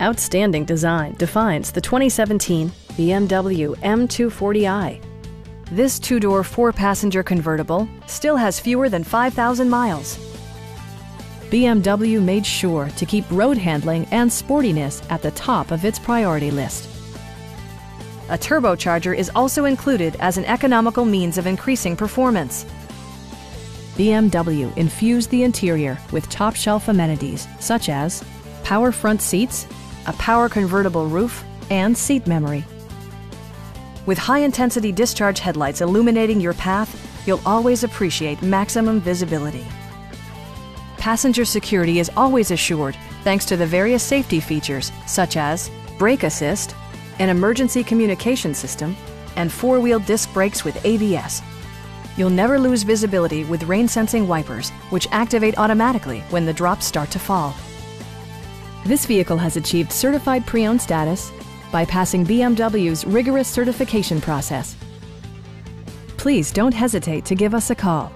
Outstanding design defines the 2017 BMW M240i. This two-door, four-passenger convertible still has fewer than 5,000 miles. BMW made sure to keep road handling and sportiness at the top of its priority list. A turbocharger is also included as an economical means of increasing performance. BMW infused the interior with top-shelf amenities such as power front seats, a power convertible roof, and seat memory. With high-intensity discharge headlights illuminating your path, you'll always appreciate maximum visibility. Passenger security is always assured thanks to the various safety features such as brake assist, an emergency communication system, and four-wheel disc brakes with ABS. You'll never lose visibility with rain-sensing wipers, which activate automatically when the drops start to fall. This vehicle has achieved certified pre-owned status by passing BMW's rigorous certification process. Please don't hesitate to give us a call.